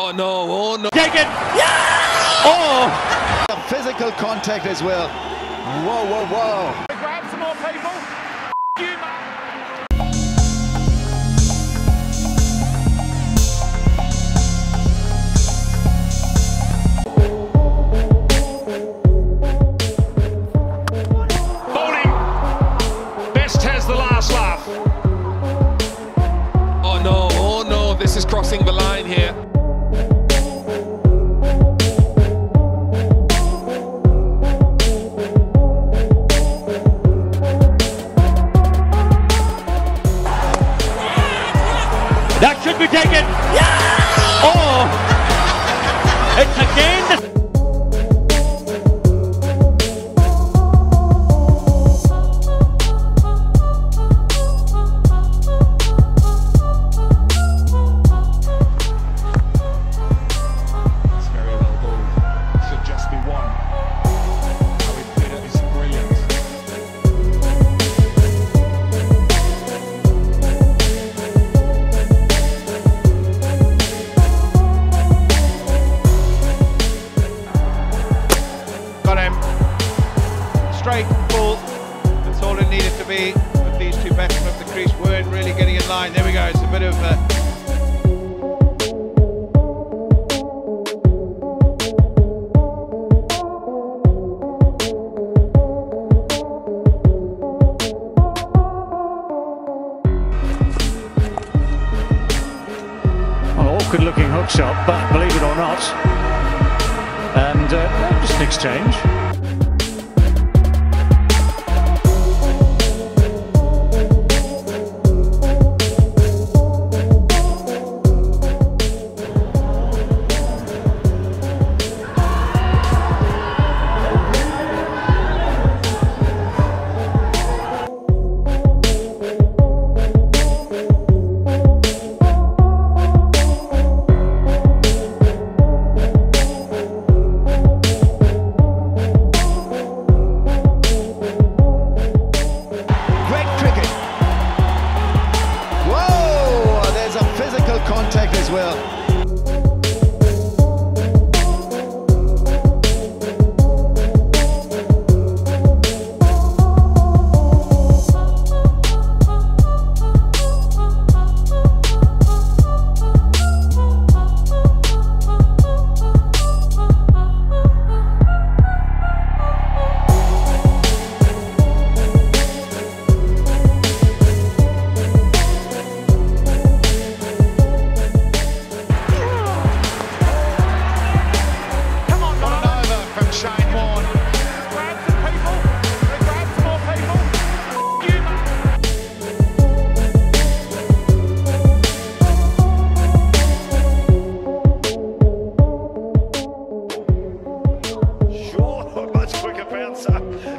Oh no, oh no. Taken. Yeah! Oh! A physical contact as well. Whoa, whoa, whoa. Grab some more people. You man. Bowling. Best has the last laugh. Oh no, oh no, this is crossing the line here. That should be taken. Yeah! Oh! It's again That's all it needed to be. But these two batsmen of the crease weren't really getting in line. There we go. It's a bit of uh, An awkward looking hook shot, but believe it or not. And uh, just an exchange. Well. Oh.